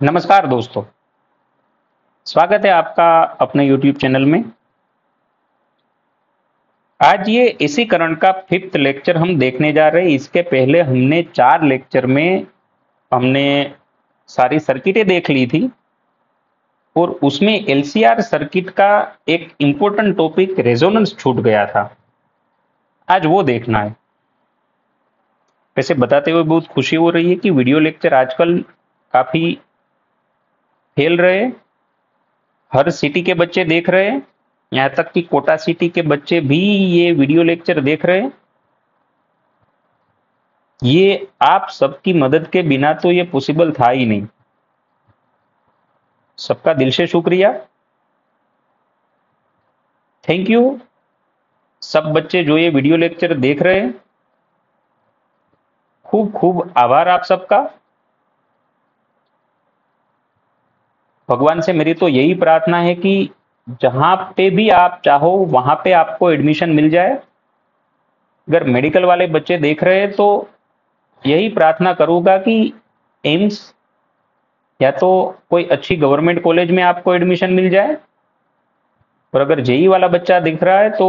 नमस्कार दोस्तों। स्वागत है आपका अपने YouTube चैनल में। आज ये एसी करंट का फिफ्थ लेक्चर हम देखने जा रहे हैं। इसके पहले हमने चार लेक्चर में हमने सारी सर्किटें देख ली थी और उसमें एलसीआर सर्किट का एक इम्पोर्टेंट टॉपिक रेजोनेंस छूट गया था। आज वो देखना है। वैसे बताते हुए बहुत खुशी हो रही है कि वीडियो लेक्चर आजकल काफ़ी फैल रहे, हर सिटी के बच्चे देख रहे, यहाँ तक कि कोटा सिटी के बच्चे भी ये वीडियो लेक्चर देख रहे। ये आप सबकी मदद के बिना तो ये पॉसिबल था ही नहीं। सबका दिल से शुक्रिया। थैंक यू सब बच्चे जो ये वीडियो लेक्चर देख रहे हैं खूब खूब आभार आप सबका। भगवान से मेरी तो यही प्रार्थना है कि जहाँ पे भी आप चाहो, वहाँ पे आपको एडमिशन मिल जाए। अगर मेडिकल वाले बच्चे देख रहे हैं तो यही प्रार्थना करूँगा कि एम्स या तो कोई अच्छी गवर्नमेंट कॉलेज में आपको एडमिशन मिल जाए। और अगर जेई वाला बच्चा दिख रहा है तो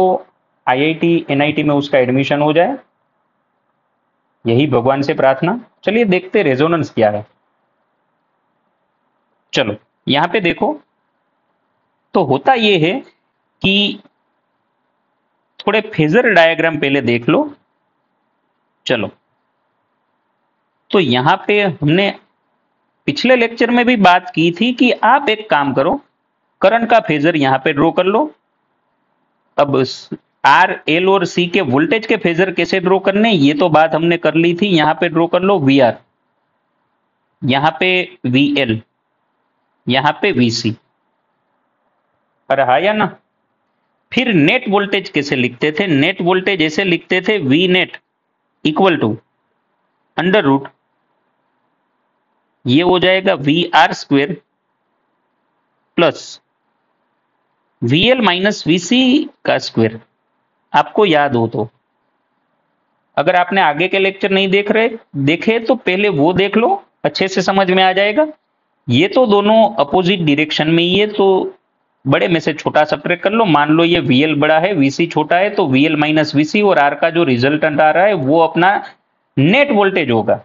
आईआईटी एनआईटी में उसका एडमिशन हो जाए। यही भगवान से प्रार्थना। चलिए देखते रेजोनेंस क्या है। चलो। यहाँ पे देखो तो होता यह है कि थोड़े फेजर डायग्राम पहले देख लो। चलो। तो यहाँ पे हमने पिछले लेक्चर में भी बात की थी कि आप एक काम करो, करंट का फेजर यहाँ पे ड्रॉ कर लो। अब आर, एल और सी के वोल्टेज के फेजर कैसे ड्रॉ करने, ये तो बात हमने कर ली थी, यहाँ पे ड्रॉ कर लो वी आर। यहाँ पे वी एल। यहाँ पे वीसी हा या ना? फिर नेट वोल्टेज कैसे लिखते थे? नेट वोल्टेज ऐसे लिखते थे V net equal to under root ये हो जाएगा V R square plus V L minus VC का स्क्वेयर आपको याद हो तो। अगर आपने आगे के लेक्चर नहीं देख रहे, देखे तो पहले वो देख लो, अच्छे से समझ में आ जाएगा। ये तो दोनों अपोजिट डिरेक्शन में ही है तो बड़े में से छोटा सब्ट्रैक्ट कर लो, मान लो ये VL बड़ा है VC छोटा है तो VL माइनस VC और R का जो रिजल्टेंट आ रहा है, वो अपना नेट वोल्टेज होगा।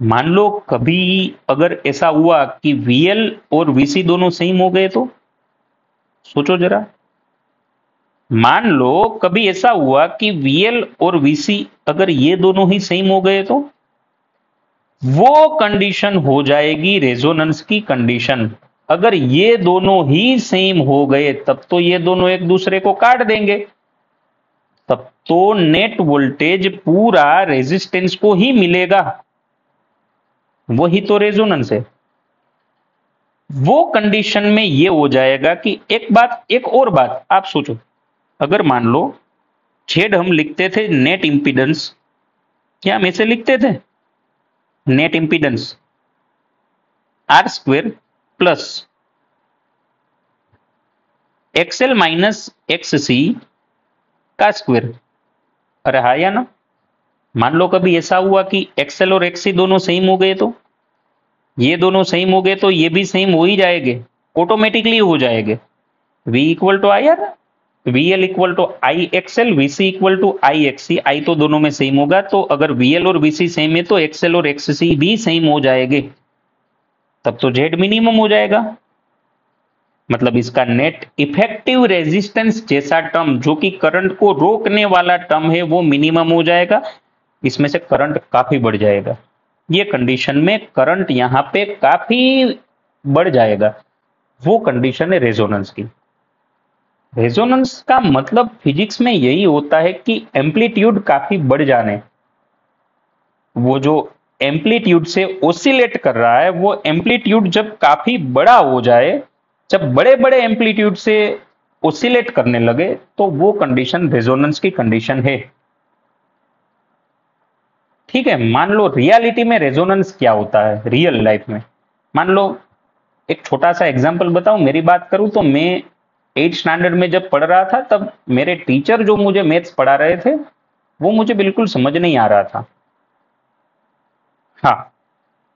मान लो कभी अगर ऐसा हुआ कि VL और VC दोनों सेम हो गए तो? सोचो जरा। मान लो कभी ऐसा हुआ कि VL और VC अगर ये दोनों ही सेम हो गए तो? वो कंडीशन हो जाएगी रेजोनेंस की कंडीशन अगर ये दोनों ही सेम हो गए, तब तो ये दोनों एक दूसरे को काट देंगे। तब तो नेट वोल्टेज पूरा रेजिस्टेंस को ही मिलेगा। वही तो रेजोनेंस है। वो कंडीशन में ये हो जाएगा कि एक बात, एक और बात, आप सोचो। अगर मान लो, छेद हम लिखते थे नेट इंपीडेंस क्या हम ऐसे लिखते थे? Net impedance R square plus XL minus X C का स्क्वेयर अरे हा या ना? मान लो कभी ऐसा हुआ कि एक्सएल और एक्स दोनों सेम हो गए तो? ये दोनों सेम हो गए तो ये भी सेम हो ही जाएँगे ऑटोमेटिकली हो जाएँगे। V equal to I R L equal to I XL VC equal to I XC I तो दोनों में सेम होगा तो अगर एल और वीसी सेम है तो एक्सएल और एक्ससी भी सेम हो जाएँगे। तब तो जेड मिनिमम हो जाएगा। मतलब इसका नेट इफ़ेक्टिव रेजिस्टेंस जैसा टर्म जो कि करंट को रोकने वाला टर्म है, वो मिनिमम हो जाएगा। इसमें से करंट काफ़ी बढ़ जाएगा। ये कंडीशन में करंट यहाँ पे काफ़ी बढ़ जाएगा। वो कंडीशन है रेजोनेंस की। रेजोनेंस का मतलब फिजिक्स में यही होता है कि एम्पलीट्यूड काफ़ी बढ़ जाने। वो जो एम्पलीट्यूड से ओसिलेट कर रहा है, वो एम्पलीट्यूड जब काफ़ी बड़ा हो जाए, जब बड़े बड़े एम्पलीट्यूड से ओसिलेट करने लगे तो वो कंडीशन रेजोनेंस की कंडीशन है। ठीक है, मान लो रियलिटी में रेजोनेंस क्या होता है रियल लाइफ में। मान लो, एक छोटा सा एग्जांपल बताऊँ, मेरी बात करूँ तो मैं एट स्टैंडर्ड में जब पढ़ रहा था, तब मेरे टीचर जो मुझे मैथ्स पढ़ा रहे थे, वो मुझे बिल्कुल समझ नहीं आ रहा था। हाँ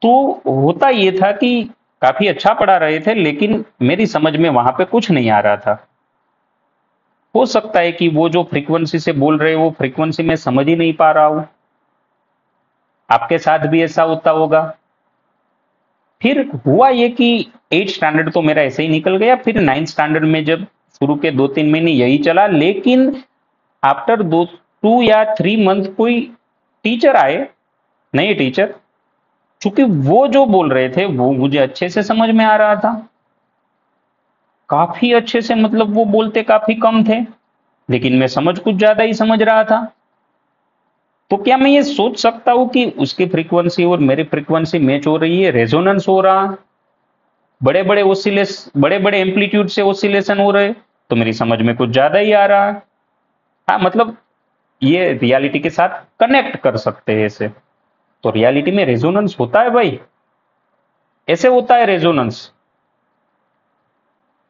तो होता ये था कि काफ़ी अच्छा पढ़ा रहे थे, लेकिन मेरी समझ में वहाँ पे कुछ नहीं आ रहा था। हो सकता है कि वो जो फ्रीक्वेंसी से बोल रहे वो फ्रीक्वेंसी में समझ ही नहीं पा रहा हूँ। आपके साथ भी ऐसा होता होगा। फिर हुआ ये कि एट स्टैंडर्ड तो मेरा ऐसे ही निकल गया। फिर नाइन्थ स्टैंडर्ड में जब शुरू के दो तीन महीने यही चला, लेकिन आफ्टर दो टू या थ्री मंथ कोई टीचर आए, नए टीचर चूँकि वो जो बोल रहे थे, वो मुझे अच्छे से समझ में आ रहा था। काफ़ी अच्छे से मतलब वो बोलते काफ़ी कम थे, लेकिन मैं समझ कुछ ज़्यादा ही समझ रहा था। तो क्या मैं ये सोच सकता हूँ कि उसकी फ्रीक्वेंसी और मेरी फ्रीक्वेंसी मैच हो रही है? रेजोनेंस हो रहा। बड़े बड़े ओसिलेस बड़े बड़े एम्पलीट्यूड से ओसिलेशन हो रहे। तो मेरी समझ में कुछ ज़्यादा ही आ रहा। है हाँ मतलब ये रियलिटी के साथ कनेक्ट कर सकते हैं इसे। तो रियलिटी में रेजोनेंस होता है भाई। ऐसे होता है रेजोनेंस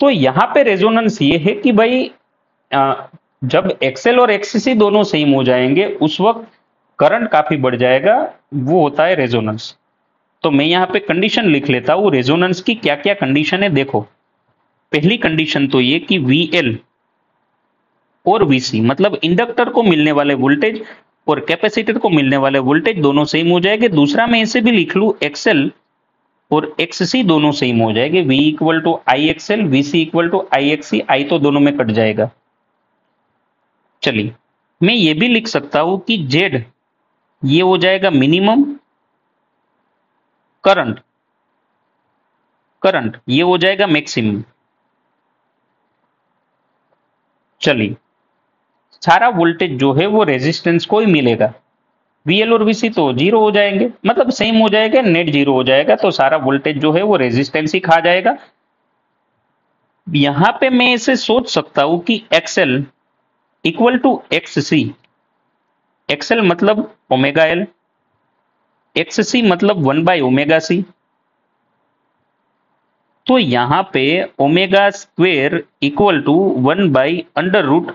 तो यहाँ पे रेजोनेंस ये है कि भाई आ, जब एक्सेल और एक्ससी दोनों सेम हो जाएँगे उस वक्त करंट काफ़ी बढ़ जाएगा, वो होता है रेजोनेंस तो मैं यहाँ पे कंडीशन लिख लेता हूँ रेजोनेंस की क्या क्या कंडीशन है, देखो। पहली कंडीशन तो ये कि वी एल और वीसी मतलब इंडक्टर को मिलने वाले वोल्टेज और कैपेसिटर को मिलने वाले वोल्टेज दोनों सेम हो जाएँगे। दूसरा मैं इसे भी लिख लू एक्सएल और एक्ससी दोनों सेम हो जाएँगे। V equal to I XL VC equal to I XC I तो दोनों में कट जाएगा। चलिए, मैं ये भी लिख सकता हूँ कि जेड ये हो जाएगा मिनिमम करंट करंट ये हो जाएगा मैक्सिमम चलिए, सारा वोल्टेज जो है वो रेजिस्टेंस को ही मिलेगा। वीएल और वीसी तो ज़ीरो हो जाएँगे मतलब सेम हो जाएगा नेट ज़ीरो हो जाएगा तो सारा वोल्टेज जो है वो रेजिस्टेंस ही खा जाएगा। यहाँ पे मैं इसे सोच सकता हूँ कि XL equal to C XL मतलब ओमेगा एल एक्स सी मतलब वन बाई ओमेगा सी तो यहाँ पे omega square equal to one by under root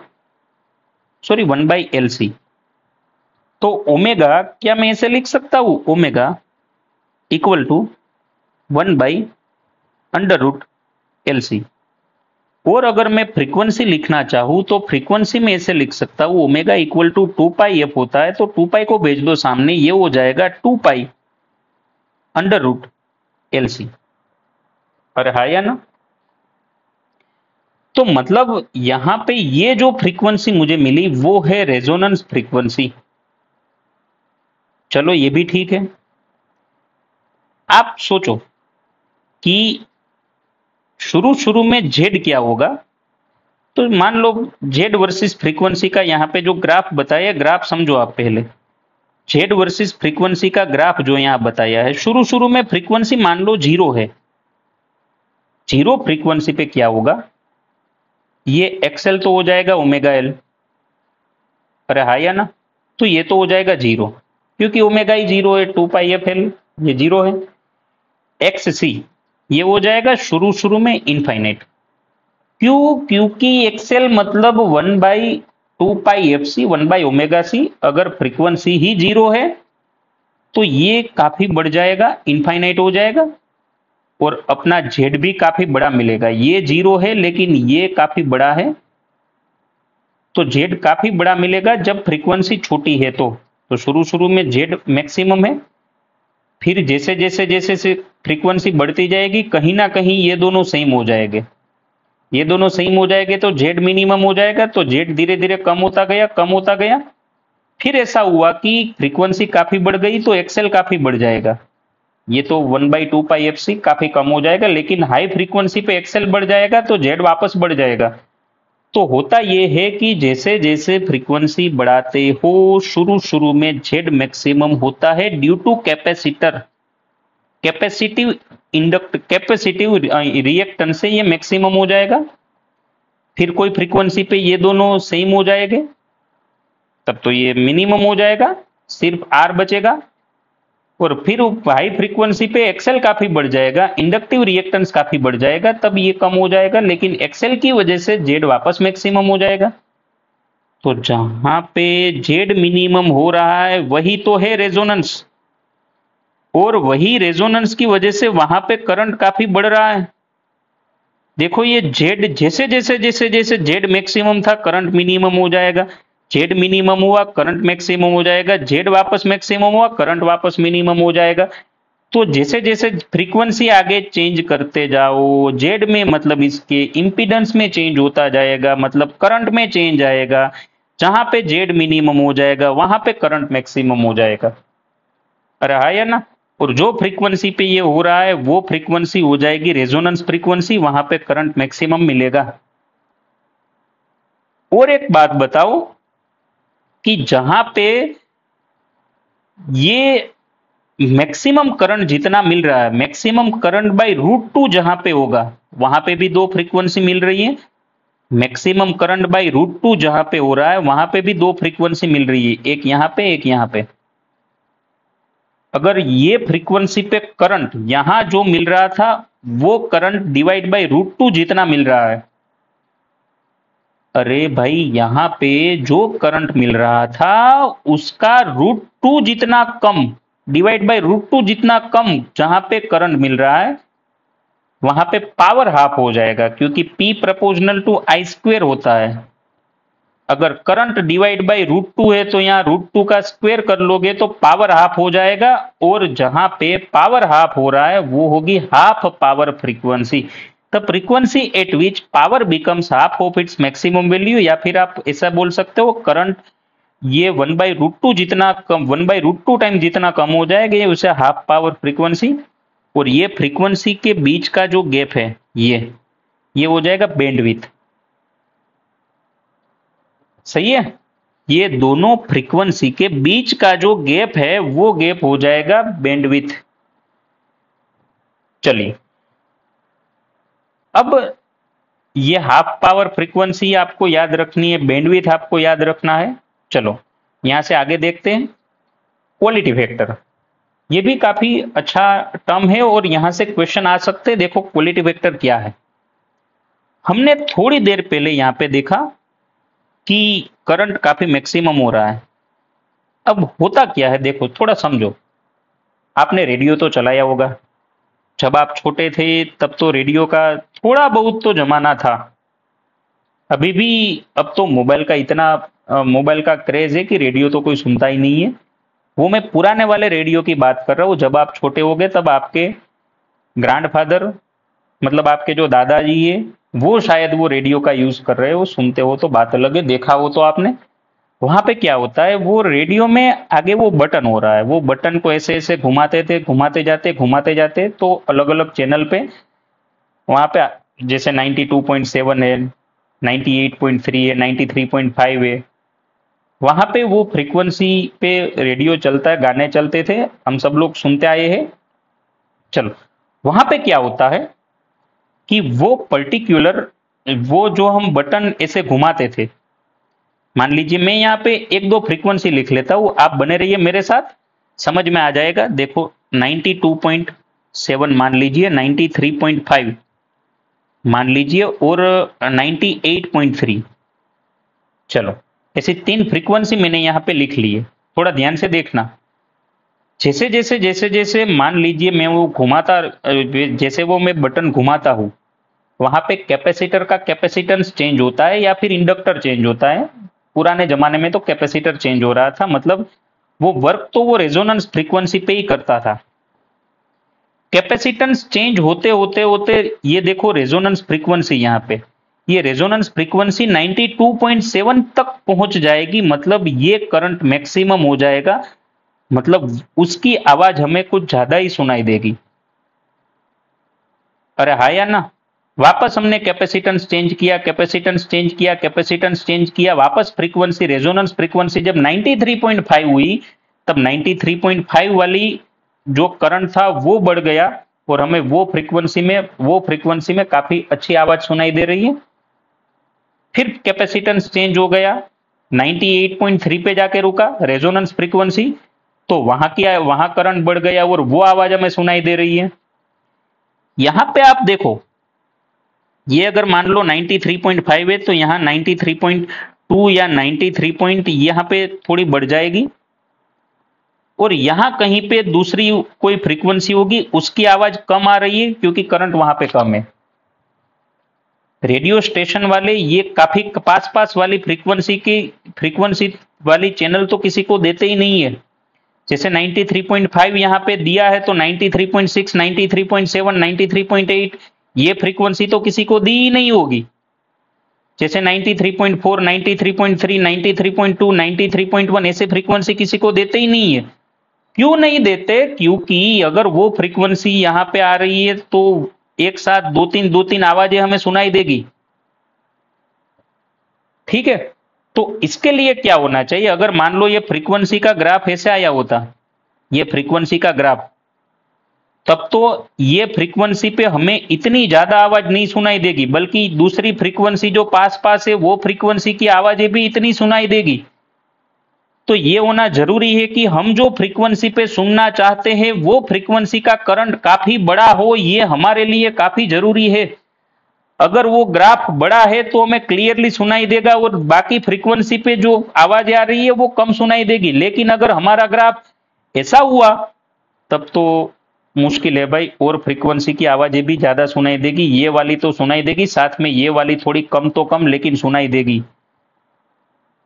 sorry one by L C तो ओमेगा क्या मैं इसे लिख सकता हूँ? Omega equal to one by under root L C और अगर मैं फ्रीक्वेंसी लिखना चाहूँ तो फ्रीक्वेंसी में ऐसे लिख सकता हूँ। Omega equal to two pi F होता है तो टू पाई को भेज दो सामने, ये हो जाएगा two pi under root L C अरे हा या ना? तो मतलब यहाँ पे ये जो फ्रीक्वेंसी मुझे मिली, वो है रेजोनेंस फ्रीक्वेंसी चलो, ये भी ठीक है। आप सोचो कि शुरू शुरू में जेड क्या होगा? तो मान लो जेड वर्सेस फ्रीक्वेंसी का यहाँ पे जो ग्राफ बताया ग्राफ समझो आप पहले। जेड वर्सेस फ्रीक्वेंसी का ग्राफ जो यहाँ बताया है शुरू शुरू में फ्रीक्वेंसी मान लो ज़ीरो है। ज़ीरो फ्रीक्वेंसी पे क्या होगा? ये एक्सएल तो हो जाएगा ओमेगा एल अरे हा या ना? तो ये तो हो जाएगा ज़ीरो क्योंकि ओमेगा ही ज़ीरो है टू पाई एफ़ एल ये ज़ीरो है। एक्स सी ये हो जाएगा शुरू शुरू में इनफाइनाइट क्यों क्योंकि एक्सेल मतलब one by two pi F C one by omega C अगर फ्रीक्वेंसी ही ज़ीरो है तो ये काफ़ी बढ़ जाएगा इनफाइनाइट हो जाएगा, और अपना जेड भी काफ़ी बड़ा मिलेगा। ये ज़ीरो है, लेकिन ये काफ़ी बड़ा है तो जेड काफ़ी बड़ा मिलेगा। जब फ्रीक्वेंसी छोटी है तो तो शुरू शुरू में जेड मैक्सिमम है फिर जैसे जैसे जैसे से फ्रीक्वेंसी बढ़ती जाएगी, कहीं ना कहीं ये दोनों सेम हो जाएँगे। ये दोनों सेम हो जाएँगे तो जेड मिनिमम हो जाएगा तो जेड धीरे धीरे कम होता गया, कम होता गया। फिर ऐसा हुआ कि फ्रीक्वेंसी काफ़ी बढ़ गई तो एक्सेल काफ़ी बढ़ जाएगा। ये तो one by two pi F C काफ़ी कम हो जाएगा, लेकिन हाई फ्रीक्वेंसी पे एक्सेल बढ़ जाएगा तो जेड वापस बढ़ जाएगा। तो होता यह है कि जैसे जैसे फ्रीक्वेंसी बढ़ाते हो, शुरू शुरू में जेड मैक्सिमम होता है due to capacitor capacitive induct capacitive reactance से ये मैक्सिमम हो जाएगा। फिर कोई फ्रीक्वेंसी पे ये दोनों सेम हो जाएँगे, तब तो ये मिनिमम हो जाएगा। सिर्फ़ आर बचेगा। और फिर हाई फ्रीक्वेंसी पे एक्सेल काफ़ी बढ़ जाएगा इंडक्टिव रिएक्टेंस काफ़ी बढ़ जाएगा, तब ये कम हो जाएगा, लेकिन एक्सेल की वजह से जेड वापस मैक्सिमम हो जाएगा। तो जहाँ पे जेड मिनिमम हो रहा है, वही तो है रेजोनेंस और वही रेजोनेंस की वजह से वहाँ पे करंट काफ़ी बढ़ रहा है। देखो ये जेड जैसे जैसे जैसे जैसे जेड मैक्सिमम था करंट मिनिमम हो जाएगा। जेड मिनिमम हुआ करंट मैक्सिमम हो जाएगा जेड वापस मैक्सिमम हुआ करंट वापस मिनिमम हो जाएगा। तो जैसे जैसे फ्रीक्वेंसी आगे चेंज करते जाओ जेड में मतलब इसके इंपीडेंस में चेंज होता जाएगा मतलब करंट में चेंज आएगा, जहाँ पे जेड मिनिमम हो जाएगा, वहाँ पे करंट मैक्सिमम हो जाएगा। अरे हा या ना? और जो फ्रीक्वेंसी पे ये हो रहा है, वो फ्रीक्वेंसी हो जाएगी रेजोनेंस फ्रीक्वेंसी वहाँ पे करंट मैक्सिमम मिलेगा। और एक बात बताओ कि जहाँ पे ये मैक्सिमम करंट जितना मिल रहा है, maximum current by root two जहाँ पे होगा, वहाँ पे भी दो फ्रीक्वेंसी मिल रही है। Maximum current by root two जहाँ पे हो रहा है, वहाँ पे भी दो फ्रीक्वेंसी मिल रही है, एक यहाँ पे, एक यहाँ पे। अगर ये फ्रीक्वेंसी पे करंट यहाँ जो मिल रहा था, वो current divide by root two जितना मिल रहा है अरे भाई, यहाँ पे जो करंट मिल रहा था, उसका रूट टू जितना कम डिवाइड बाई रूट टू जितना कम, जहाँ पे करंट मिल रहा है, वहाँ पे पावर हाफ़ हो जाएगा, क्योंकि P proportional to I square होता है। अगर current divide by root two है तो यहाँ रूट टू का स्क्वेयर कर लोगे तो पावर हाफ़ हो जाएगा, और जहाँ पे पावर हाफ़ हो रहा है, वो होगी half power frequency the frequency at which power becomes half of its maximum value या फिर आप ऐसा बोल सकते हो करंट ये वन बाई रूट टू जितना कम one by root two time जितना कम हो जाएगा, ये उसे हाफ़ पावर फ्रीक्वेंसी और ये फ्रीक्वेंसी के बीच का जो गैप है, ये ये हो जाएगा बैंडविथ सही है? ये दोनों फ्रीक्वेंसी के बीच का जो गैप है, वो गैप हो जाएगा बैंडविथ चलिए। अब ये हाफ़ पावर फ्रीक्वेंसी आपको याद रखनी है बैंडविथ आपको याद रखना है। चलो, यहाँ से आगे देखते हैं। क्वालिटी फैक्टर ये भी काफ़ी अच्छा टर्म है और यहाँ से क्वेश्चन आ सकते हैं। देखो क्वालिटी फैक्टर क्या है? हमने थोड़ी देर पहले यहाँ पे देखा कि करंट काफ़ी मैक्सिमम हो रहा है। अब होता क्या है? देखो, थोड़ा समझो। आपने रेडियो तो चलाया होगा। जब आप छोटे थे, तब तो रेडियो का थोड़ा बहुत तो जमाना था। अभी भी, अब तो मोबाइल का इतना मोबाइल का क्रेज है कि रेडियो तो कोई सुनता ही नहीं है। वो मैं पुराने वाले रेडियो की बात कर रहा हूँ। जब आप छोटे हो गए तब आपके ग्रैंडफादर मतलब आपके जो दादाजी है, वो शायद वो रेडियो का यूज़ कर रहे हो, सुनते हो तो बात अलग है, देखा हो तो आपने। वहाँ पे क्या होता है, वो रेडियो में आगे वो बटन हो रहा है। वो बटन को ऐसे ऐसे घुमाते थे, घुमाते जाते घुमाते जाते तो अलग अलग चैनल पे वहाँ पे जैसे 92.7 है 98.3 है 93.5 है, वहाँ पे वो फ्रीक्वेंसी पे रेडियो चलता है, गाने चलते थे, हम सब लोग सुनते आए हैं। चलो, वहाँ पे क्या होता है कि वो पर्टिकुलर वो जो हम बटन ऐसे घुमाते थे मान लीजिए, मैं यहाँ पे एक दो फ्रीक्वेंसी लिख लेता हूँ, आप बने रहिए मेरे साथ, समझ में आ जाएगा? देखो 92.7 मान लीजिए 93.5 मान लीजिए, और 98.3 चलो, ऐसी तीन फ्रीक्वेंसी मैंने यहाँ पे लिख ली है थोड़ा ध्यान से देखना। जैसे जैसे जैसे जैसे मान लीजिए, मैं वो घुमाता, जैसे वो मैं बटन घुमाता हूँ, वहाँ पे कैपेसिटर का कैपेसिटेंस चेंज होता है या फिर इंडक्टर चेंज होता है? पुराने जमाने में तो कैपेसिटर चेंज हो रहा था मतलब वो वर्क तो वो रेजोनेंस फ्रीक्वेंसी पे ही करता था। कैपेसिटेंस चेंज होते होते होते, ये देखो रेजोनेंस फ्रीक्वेंसी यहाँ पे। ये रेजोनेंस फ्रीक्वेंसी 92.7 तक पहुँच जाएगी मतलब ये करंट मैक्सिमम हो जाएगा मतलब उसकी आवाज़ हमें कुछ ज़्यादा ही सुनाई देगी। अरे हा या ना वापस हमने कैपेसिटेंस चेंज किया कैपेसिटेंस चेंज किया कैपेसिटेंस चेंज किया, वापस फ्रीक्वेंसी रेजोनेंस फ्रीक्वेंसी जब 93.5 हुई, तब 93.5 वाली जो करंट था वो बढ़ गया और हमें वो फ्रीक्वेंसी में, वो फ्रीक्वेंसी में काफ़ी अच्छी आवाज़ सुनाई दे रही है। फिर कैपेसिटेंस चेंज हो गया 98.3 पे जाके रुका रेजोनेंस फ्रीक्वेंसी तो वहाँ की, वहाँ करंट बढ़ गया और वो आवाज़ हमें सुनाई दे रही है। यहाँ पे आप देखो ये अगर मान लो 93.5 है तो यहाँ 93.2 या 93 पॉइंट यहाँ पे थोड़ी बढ़ जाएगी। और यहाँ कहीं पे दूसरी कोई फ्रीक्वेंसी होगी उसकी आवाज़ कम आ रही है क्योंकि करंट वहाँ पे कम है। रेडियो स्टेशन वाले ये काफ़ी पास पास वाली फ्रीक्वेंसी की फ्रीक्वेंसी वाली चैनल तो किसी को देते ही नहीं है। जैसे 93.5 यहाँ पे दिया है तो 93.6, 93.7, 93.8 ये फ्रीक्वेंसी तो किसी को दी ही नहीं होगी। जैसे 93.4, 93.3, 93.2, 93.1 ऐसे फ्रीक्वेंसी किसी को देते ही नहीं है। क्यों नहीं देते? क्योंकि अगर वो फ्रीक्वेंसी यहाँ पे आ रही है तो एक साथ दो तीन दो तीन आवाज़ें हमें सुनाई देगी। ठीक है? तो इसके लिए क्या होना चाहिए? अगर मान लो ये फ्रीक्वेंसी का ग्राफ ऐसे आया होता ये फ्रीक्वेंसी का ग्राफ तब तो ये फ्रीक्वेंसी पे हमें इतनी ज़्यादा आवाज़ नहीं सुनाई देगी, बल्कि दूसरी फ्रीक्वेंसी जो पास पास है, वो फ्रीक्वेंसी की आवाज़ें भी इतनी सुनाई देगी। तो ये होना ज़रूरी है कि हम जो फ्रीक्वेंसी पे सुनना चाहते हैं, वो फ्रीक्वेंसी का करंट काफ़ी बड़ा हो, ये हमारे लिए काफ़ी ज़रूरी है। अगर वो ग्राफ बड़ा है तो हमें क्लियरली सुनाई देगा और बाकी फ्रीक्वेंसी पे जो आवाज़ आ रही है, वो कम सुनाई देगी। लेकिन अगर हमारा ग्राफ ऐसा हुआ, तब तो मुश्किल है भाई, और फ्रीक्वेंसी की आवाज़ें भी ज़्यादा सुनाई देगी। ये वाली तो सुनाई देगी, साथ में ये वाली थोड़ी कम तो कम, लेकिन सुनाई देगी।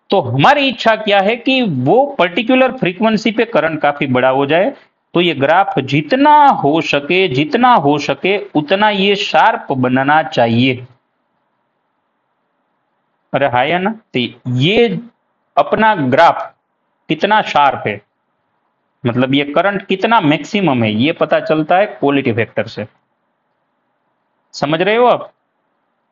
तो हमारी इच्छा क्या है कि वो पर्टिकुलर फ्रीक्वेंसी पे करंट काफ़ी बड़ा हो जाए। तो ये ग्राफ जितना हो सके, जितना हो सके, उतना ये शार्प बनना चाहिए। अरे हा या ना? तो ये अपना ग्राफ कितना शार्प है? मतलब ये करंट कितना मैक्सिमम है, ये पता चलता है क्वालिटी फैक्टर से। समझ रहे हो आप?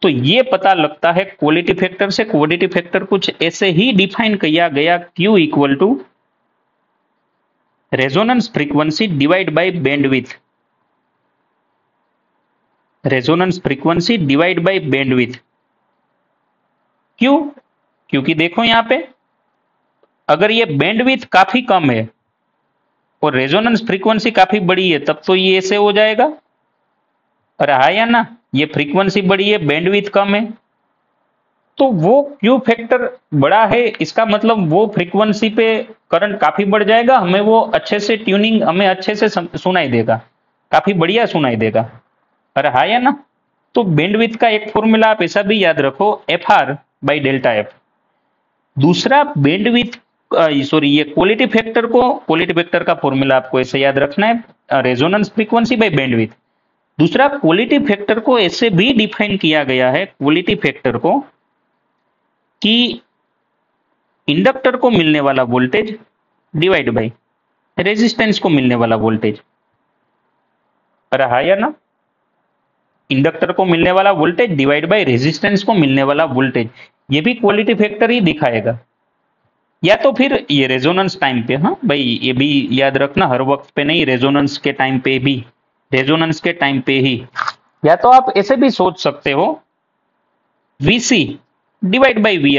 तो ये पता लगता है क्वालिटी फैक्टर से क्वालिटी फैक्टर कुछ ऐसे ही डिफाइन किया गया Q equal to resonance frequency divide by bandwidth resonance frequency divide by bandwidth क्यों? क्योंकि देखो यहाँ पे, अगर ये बैंडविथ काफ़ी कम है और रेजोनेंस फ्रीक्वेंसी काफ़ी बड़ी है, तब तो ये ऐसे हो जाएगा। अरे हा या ना, ये फ्रीक्वेंसी बड़ी है बैंडविथ कम है। तो वो क्यू फैक्टर बड़ा है, इसका मतलब वो फ्रीक्वेंसी पे करंट काफ़ी बढ़ जाएगा, हमें वो अच्छे से ट्यूनिंग हमें अच्छे से सुनाई देगा। काफ़ी बढ़िया सुनाई देगा। अरे हा या ना तो बैंडविथ का एक फॉर्मूला आप ऐसा भी याद रखो F R by delta F दूसरा बैंडविथ सॉरी ये क्वालिटी फैक्टर को क्वालिटी फैक्टर का फॉर्मूला आपको ऐसे याद रखना है रेजोनेंस फ्रीक्वेंसी बाई बैंडविथ दूसरा क्वालिटी फैक्टर को ऐसे भी डिफाइन किया गया है क्वालिटी फैक्टर को, कि इंडक्टर को मिलने वाला वोल्टेज डिवाइड बाई रेजिस्टेंस को मिलने वाला वोल्टेज रहा या ना? इंडक्टर को मिलने वाला वोल्टेज डिवाइड बाई रेजिस्टेंस को मिलने वाला वोल्टेज ये भी क्वालिटी फैक्टर ही दिखाएगा. या तो फिर ये रेजोनेंस टाइम पे हाँ भाई, ये भी याद रखना, हर वक्त पे नहीं रेजोनेंस के टाइम पे भी रेजोनेंस के टाइम पे ही। या तो आप ऐसे भी सोच सकते हो VC डिवाइड बाई वी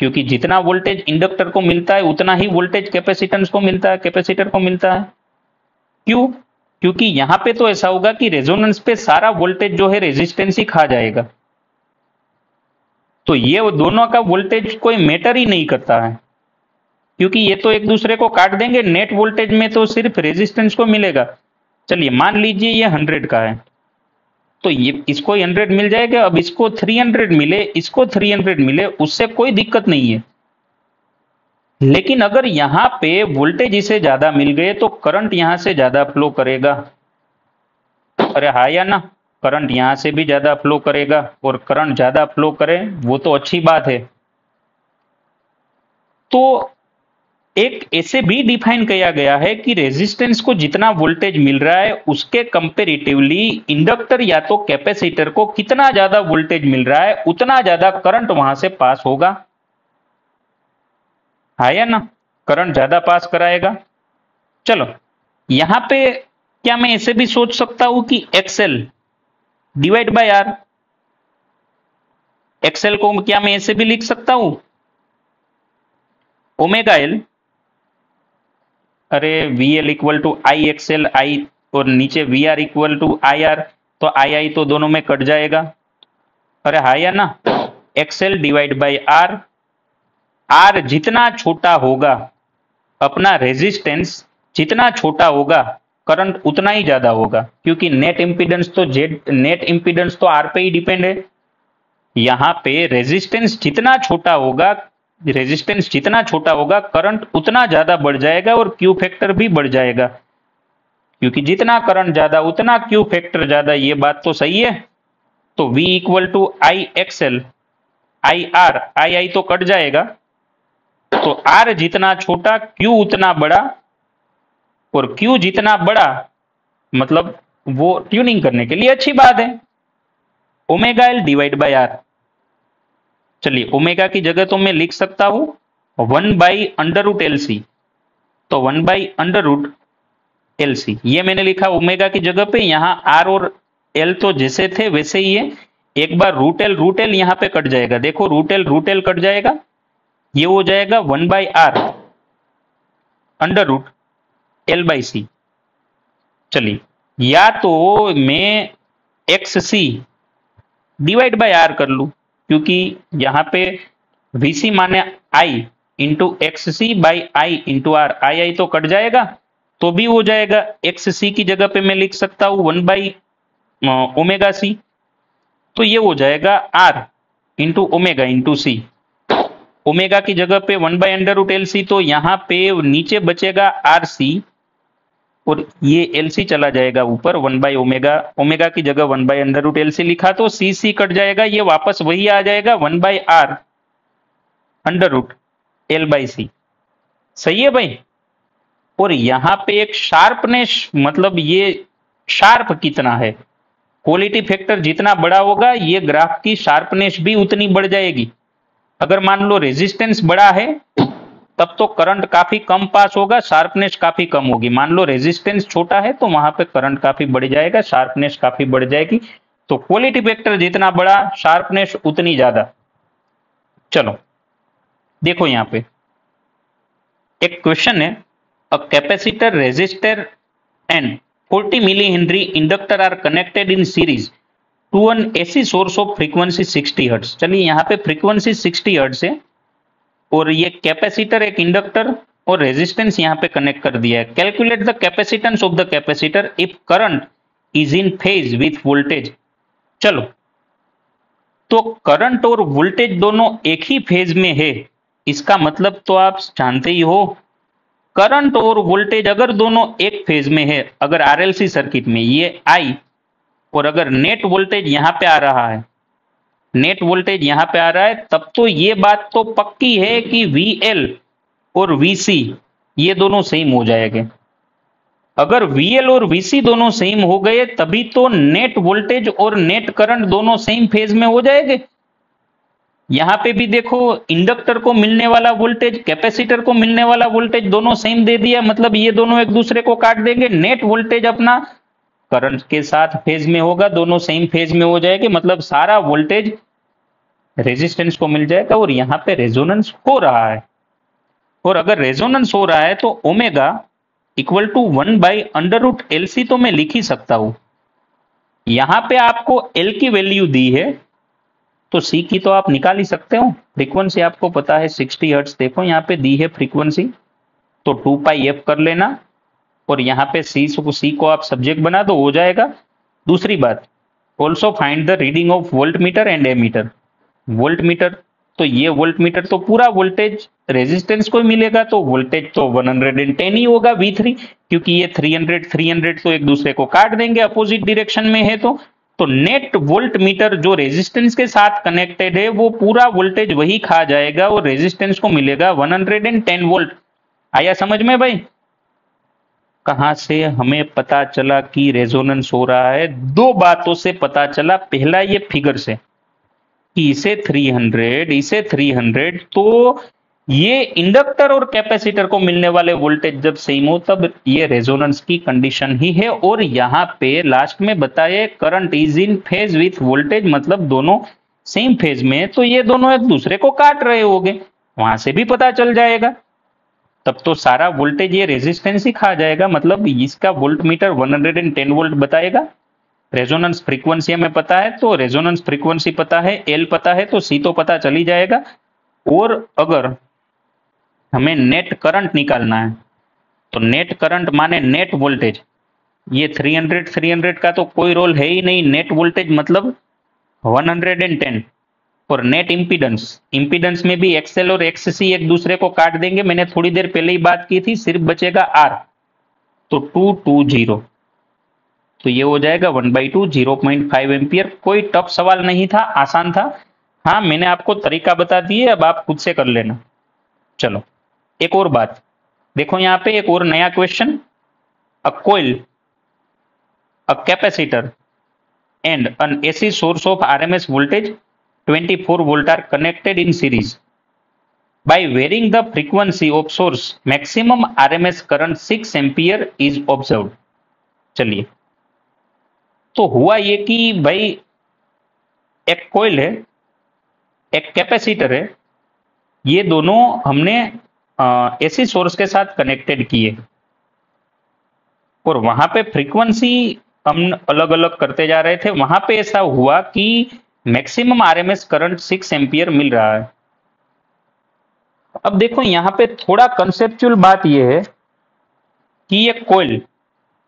क्योंकि जितना वोल्टेज इंडक्टर को मिलता है, उतना ही वोल्टेज कैपेसिटेंस को मिलता है कैपेसिटर को मिलता है। क्यों? क्योंकि यहाँ पे तो ऐसा होगा कि रेजोनेंस पे सारा वोल्टेज जो है रेजिस्टेंस ही खा जाएगा। तो ये दोनों का वोल्टेज कोई मैटर ही नहीं करता है। क्योंकि ये तो एक दूसरे को काट देंगे नेट वोल्टेज में तो सिर्फ़ रेजिस्टेंस को मिलेगा। चलिए मान लीजिए ये हंड्रेड का है। तो ये, इसको हंड्रेड मिल जाएगा, अब इसको थ्री हंड्रेड मिले, इसको थ्री हंड्रेड मिले, उससे कोई दिक्कत नहीं है। लेकिन अगर यहाँ पे वोल्टेज इसे ज़्यादा मिल गए तो करंट यहाँ से ज़्यादा फ्लो करेगा। अरे हा या ना? करंट यहाँ से भी ज़्यादा फ्लो करेगा और करंट ज़्यादा फ्लो करे, वो तो अच्छी बात है। तो एक ऐसे भी डिफाइन किया गया है कि रेजिस्टेंस को जितना वोल्टेज मिल रहा है, उसके कंपेरेटिवली इंडक्टर या तो कैपेसिटर को कितना ज़्यादा वोल्टेज मिल रहा है, उतना ज़्यादा करंट वहाँ से पास होगा। आया ना? करंट ज़्यादा पास कराएगा। चलो, यहाँ पे क्या मैं ऐसे भी सोच सकता हूँ कि XL divide by R XL को क्या मैं ऐसे भी लिख सकता हूँ? ओमेगा एल अरे V L equal to I XL I और नीचे V R equal to I R तो आई आई तो दोनों में कट जाएगा। अरे, हा या ना? XL divide by R R जितना छोटा होगा, अपना रेजिस्टेंस जितना छोटा होगा करंट उतना ही ज़्यादा होगा, क्योंकि नेट इंपीडेंस तो जेड नेट इंपीडेंस तो आर पे ही डिपेंड है। यहाँ पे रेजिस्टेंस जितना छोटा होगा रेजिस्टेंस जितना छोटा होगा करंट उतना ज़्यादा बढ़ जाएगा और क्यू फैक्टर भी बढ़ जाएगा। क्योंकि जितना करंट ज़्यादा, उतना क्यू फैक्टर ज़्यादा, ये बात तो सही है। तो V equal to I XL I R I I तो कट जाएगा। तो R जितना छोटा, Q उतना बड़ा और Q जितना बड़ा मतलब वो ट्यूनिंग करने के लिए अच्छी बात है। Omega L divide by R चलिए ओमेगा की जगह तो मैं लिख सकता हूँ one by under root L C तो one by under root L C ये मैंने लिखा ओमेगा की जगह पे, यहाँ आर और एल तो जैसे थे, वैसे ही है। एक बार रूट एल रूट एल यहाँ पे कट जाएगा। देखो root L root L cut जाएगा। ये हो जाएगा one by R under root L by C चलिए, या तो मैं X C divide by R कर लू, क्योंकि यहाँ पे वीसी माने I into X C by I into R I I तो कट जाएगा तो भी हो जाएगा एक्स सी की जगह पे मैं लिख सकता हूँ वन बाई ओमेगा सी तो ये हो जाएगा R into omega into C omega की जगह पे one by under root L C तो यहाँ पे नीचे बचेगा आर सी और ये एल सी चला जाएगा ऊपर वन बाई ओमेगा ओमेगा की जगह one by under root L C लिखा तो सी सी कट जाएगा, ये वापस वही आ जाएगा one by R under root L by C सही है भाई? और यहाँ पे एक शार्पनेस मतलब ये शार्प कितना है? क्वालिटी फैक्टर जितना बड़ा होगा, ये ग्राफ की शार्पनेस भी उतनी बढ़ जाएगी। अगर मान लो रेजिस्टेंस बड़ा है तब तो करंट काफ़ी कम पास होगा, शार्पनेस काफ़ी कम होगी। मान लो रेजिस्टेंस छोटा है तो वहाँ पे करंट काफ़ी बढ़ जाएगा, शार्पनेस काफ़ी बढ़ जाएगी। तो क्वालिटी फैक्टर जितना बड़ा, शार्पनेस उतनी ज़्यादा। चलो, देखो यहाँ पे। एक क्वेश्चन है a capacitor resistor and 40 milli henry inductor are connected in series to an AC source of frequency 60 hertz चलिए यहाँ पे फ्रीक्वेंसी 60 हर्ट्ज है। और ये कैपेसिटर एक इंडक्टर और रेजिस्टेंस यहाँ पे कनेक्ट कर दिया है। Calculate the capacitance of the capacitor if current is in phase with voltage चलो। तो करंट और वोल्टेज दोनों एक ही फ़ेज़ में है। इसका मतलब तो आप जानते ही हो करंट और वोल्टेज अगर दोनों एक फ़ेज़ में है, अगर आरएलसी सर्किट में, ये आई और अगर नेट वोल्टेज यहाँ पे आ रहा है नेट वोल्टेज यहाँ पे आ रहा है, तब तो ये बात तो पक्की है कि वी एल और वीसी ये दोनों सेम हो जाएँगे। अगर VL और VC दोनों सेम हो गए, तभी तो नेट वोल्टेज और नेट करंट दोनों सेम फ़ेज़ में हो जाएँगे। यहाँ पे भी देखो, इंडक्टर को मिलने वाला वोल्टेज, कैपेसिटर को मिलने वाला वोल्टेज दोनों सेम दे दिया मतलब ये दोनों एक दूसरे को काट देंगे। नेट वोल्टेज अपना करंट के साथ फ़ेज़ में होगा, दोनों सेम फ़ेज़ में हो जाएँगे मतलब सारा वोल्टेज रेजिस्टेंस को मिल जाएगा और यहाँ पे रेजोनेंस हो रहा है। और अगर रेजोनेंस हो रहा है तो omega equal to one by under root L तो मैं लिख ही सकता हूँ। यहाँ पे आपको एल की वैल्यू दी है तो सी की तो आप निकाल ही सकते हो। फ्रीक्वेंसी आपको पता है सिक्सटी हर्ट्स देखो, यहाँ पे दी है फ्रीक्वेंसी तो टू पाई एफ़ कर लेना। और यहाँ पे सी सी को आप सब्जेक्ट बना दो, हो जाएगा। दूसरी बात also find the reading of volt meter and ammeter volt meter तो ये वोल्ट मीटर तो पूरा वोल्टेज रेजिस्टेंस को मिलेगा तो वोल्टेज तो 110 ही होगा V3 क्योंकि ये 300 300 तो एक दूसरे को काट देंगे अपोजिट डायरेक्शन में है तो। तो नेट वोल्ट मीटर जो रेजिस्टेंस के साथ कनेक्टेड है, वो पूरा वोल्टेज वही खा जाएगा और रेजिस्टेंस को मिलेगा 110 वोल्ट आया समझ में भाई? कहाँ से हमें पता चला कि रेजोनेंस हो रहा है? दो बातों से पता चला। पहला ये फिगर से कि इसे 300 इसे 300 तो ये इंडक्टर और कैपेसिटर को मिलने वाले वोल्टेज जब सेम हो, तब ये रेजोनेंस की कंडीशन ही है। और यहाँ पे लास्ट में बताए current is in phase with voltage मतलब दोनों सेम फ़ेज़ में तो ये दोनों एक दूसरे को काट रहे होंगे। वहाँ से भी पता चल जाएगा। तब तो सारा वोल्टेज ये रेजिस्टेंस ही खा जाएगा मतलब इसका वोल्ट मीटर 110 वोल्ट बताएगा। रेजोनेंस फ्रीक्वेंसी हमें पता है तो रेजोनेंस फ्रीक्वेंसी पता है एल पता है तो सी तो पता चली जाएगा। और अगर हमें नेट करंट निकालना है तो नेट करंट माने नेट वोल्टेज ये 300 300 का तो कोई रोल है ही नहीं। नेट वोल्टेज मतलब 110 और नेट इंपीडेंस इंपीडेंस में भी एक्सएल और एक्ससी एक दूसरे को काट देंगे। मैंने थोड़ी देर पहले ही बात की थी, सिर्फ़ बचेगा आर तो टू टू ज़ीरो तो ये हो जाएगा one by two zero point five ampere. कोई टफ सवाल नहीं था, आसान था। हाँ मैंने आपको तरीका बता दिए, अब आप खुद से कर लेना। चलो, एक और बात। देखो यहाँ पे एक और नया question a coil a capacitor and an AC source of RMS voltage 24 volt are connected in series. By varying the frequency of source, maximum RMS current 6 ampere is observed. चलिए तो हुआ ये कि भाई एक कोयल है एक कैपेसिटर है ये दोनों हमने एसी सोर्स के साथ कनेक्टेड किए और वहाँ पे फ्रीक्वेंसी हम अलग अलग करते जा रहे थे वहाँ पे ऐसा हुआ कि maximum RMS current six ampere मिल रहा है। अब देखो, यहाँ पे थोड़ा कंसेप्चुअल बात यह है कि ये कोयल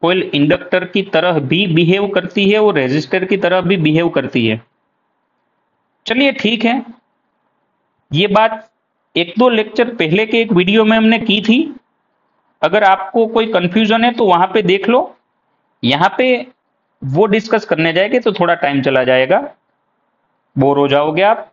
कोयल इंडक्टर की तरह भी बिहेव करती है और रेजिस्टर की तरह भी बिहेव करती है। चलिए ठीक है। ये बात एक दो लेक्चर पहले के एक वीडियो में हमने की थी। अगर आपको कोई कंफ्यूजन है तो वहाँ पे देख लो। यहाँ पे वो डिस्कस करने जाएँगे तो थोड़ा टाइम चला जाएगा। बोर हो जाओगे आप?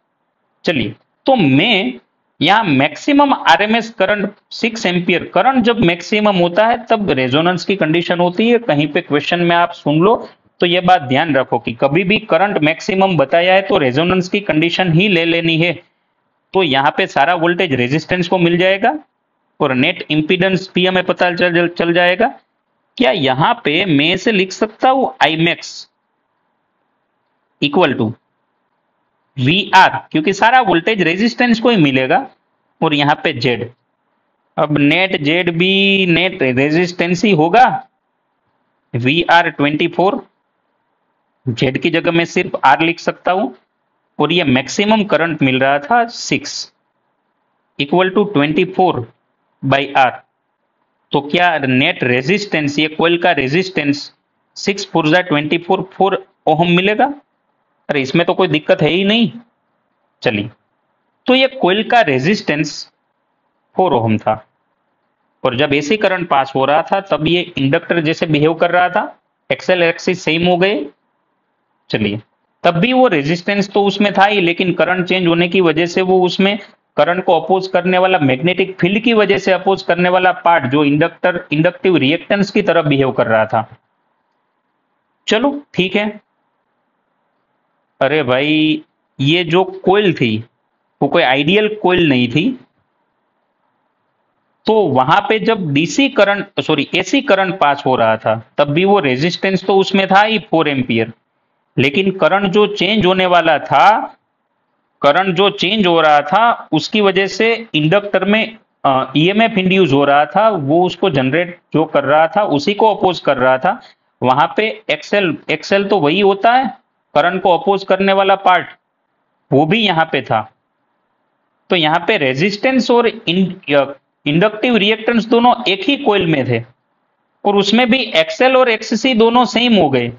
चलिए तो मैं यहाँ maximum RMS current six ampere current जब मैक्सिमम होता है, तब रेजोनेंस की कंडीशन होती है। कहीं पे क्वेश्चन में आप सुन लो तो ये बात ध्यान रखो कि कभी भी करंट मैक्सिमम बताया है तो रेजोनेंस की कंडीशन ही ले लेनी है। तो यहाँ पे सारा वोल्टेज रेजिस्टेंस को मिल जाएगा, और नेट इंपीडेंस भी हमें पता चल चल जाएगा। क्या यहाँ पे मैं से लिख सकता हूँ? I max equal to V R क्योंकि सारा वोल्टेज रेजिस्टेंस को ही मिलेगा, और यहाँ पे जेड अब नेट जेड भी नेट रेजिस्टेंस ही होगा। V R twenty four Z की जगह मैं सिर्फ़ आर लिख सकता हूँ, और ये मैक्सिमम करंट मिल रहा था six equal to twenty four by R तो क्या नेट रेजिस्टेंस ये कोयल का resistance six four twenty four four ohm मिलेगा? अरे इसमें तो कोई दिक्कत है ही नहीं। चलिए। तो ये कोयल का रेजिस्टेंस फोर ओहम था। और जब एसी करंट पास हो रहा था, तब ये इंडक्टर जैसे बिहेव कर रहा था। एक्सेल एक्सिस सेम हो गए। चलिए। तब भी वो रेजिस्टेंस तो उसमें था ही, लेकिन करंट चेंज होने की वजह से वो उसमें करंट को अपोज करने वाला मैग्नेटिक फ़ील्ड की वजह से अपोज करने वाला पार्ट जो इंडक्टर इंडक्टिव रिएक्टेंस की तरफ़ बिहेव कर रहा था। चलो, ठीक है। अरे भाई, ये जो कोयल थी, वो कोई आइडियल कोयल नहीं थी। तो वहाँ पे जब DC current sorry AC current pass हो रहा था, तब भी वो रेजिस्टेंस तो उसमें था ही फोर एम्पियर लेकिन करंट जो चेंज होने वाला था, करंट जो चेंज हो रहा था, उसकी वजह से इंडक्टर में ईएमएफ इंड्यूस हो रहा था, वो उसको जनरेट जो कर रहा था, उसी को अपोज कर रहा था। वहाँ पे एक्सेल एक्सेल तो वही होता है करंट को अपोज करने वाला पार्ट वो भी यहाँ पे था। तो यहाँ पे रेजिस्टेंस और इंडक्टिव रिएक्टेंस दोनों एक ही कोयल में थे। और उसमें भी एक्सेल और एक्ससी दोनों सेम हो गए।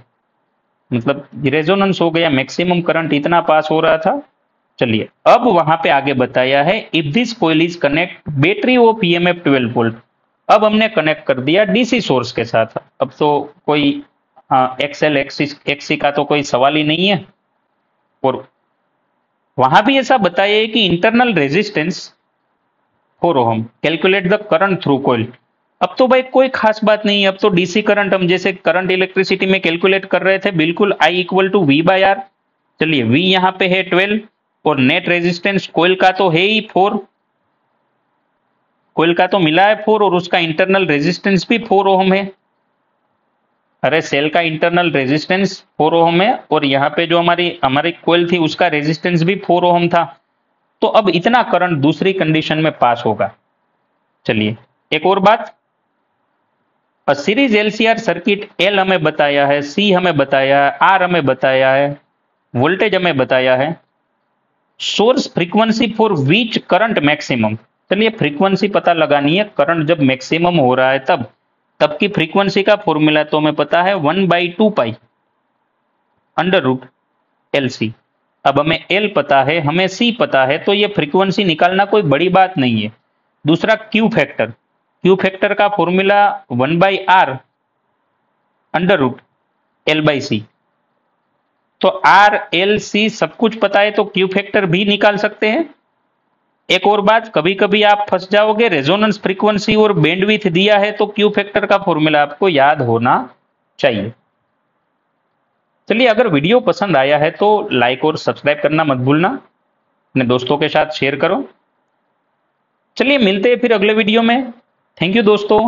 मतलब रेजोनेंस हो गया मैक्सिमम करंट इतना पास हो रहा था। चलिए, अब वहाँ पे आगे बताया है if this coil is connect battery of EMF 12 volt अब हमने कनेक्ट कर दिया डीसी सोर्स के साथ। अब तो कोई एक्सएल एक्सी का तो कोई सवाल ही नहीं है। और वहाँ भी ऐसा बताया है कि internal resistance four ohm calculate the current through coil अब तो भाई कोई खास बात नहीं है। अब तो डीसी करंट हम जैसे करंट इलेक्ट्रिसिटी में कैलकुलेट कर रहे थे, बिल्कुल I equal to V by R चलिए वी यहाँ पे है ट्वेल्व और नेट रेजिस्टेंस कोयल का तो है ही फोर कोयल का तो मिला है फोर और उसका इंटरनल रेजिस्टेंस भी फोर ओहम है। अरे सेल का इंटरनल रेजिस्टेंस फोर ओहम है और यहाँ पे जो हमारी हमारी कोयल थी, उसका रेजिस्टेंस भी फोर ओहम था। तो अब इतना करंट दूसरी कंडीशन में पास होगा। चलिए, एक और बात। सीरीज़ एलसीआर सर्किट एल हमें बताया है सी हमें बताया है आर हमें बताया है वोल्टेज हमें बताया है। Source frequency for which current maximum चलिए फ्रीक्वेंसी पता लगानी है करंट जब मैक्सिमम हो रहा है तब। तब की फ्रीक्वेंसी का फॉर्मूला तो हमें पता है one by two pi under root L C अब हमें एल पता है, हमें सी पता है तो ये फ्रीक्वेंसी निकालना कोई बड़ी बात नहीं है। दूसरा क्यू फैक्टर क्यू फैक्टर का formula one by R under root L by C तो आर एल सी सब कुछ पता है तो क्यू फैक्टर भी निकाल सकते हैं। एक और बात कभी कभी आप फंस जाओगे रेजोनेंस फ्रीक्वेंसी और बैंडविथ दिया है तो क्यू फैक्टर का फॉर्मूला आपको याद होना चाहिए। चलिए, अगर वीडियो पसंद आया है तो लाइक और सब्सक्राइब करना मत भूलना। अपने दोस्तों के साथ शेयर करो। चलिए, मिलते हैं फिर अगले वीडियो में। थैंक यू दोस्तों।